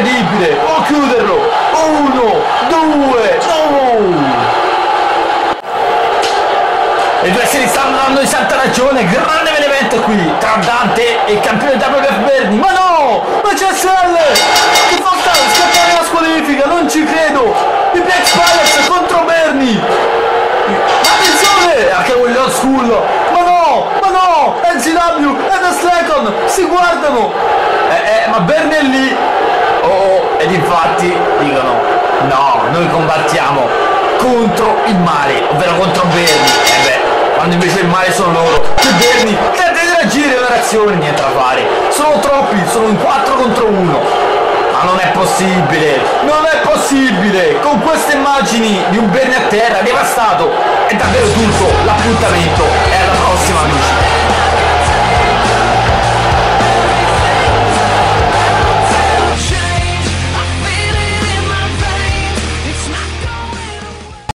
incredibile. Può chiuderlo. Uno due no. I due li stanno dando di santa ragione. Grande avvenimento qui tra Dante e il campione WF Berni. Ma no! Ma c'è SL che fa scattare la squalifica. Non ci credo. I Black Spiders contro Berni. Attenzione! Anche quelli old school ma no! Ma no! NCW e The Slacon si guardano. Eh, eh, ma Berni è lì infatti dicono no noi combattiamo contro il male ovvero contro Berni e beh quando invece il male sono loro che Berni tenta di reagire una reazione niente da fare. Sono troppi sono in 4 contro 1 ma non è possibile non è possibile. Con queste immagini di un Berni a terra devastato è davvero tutto l'appuntamento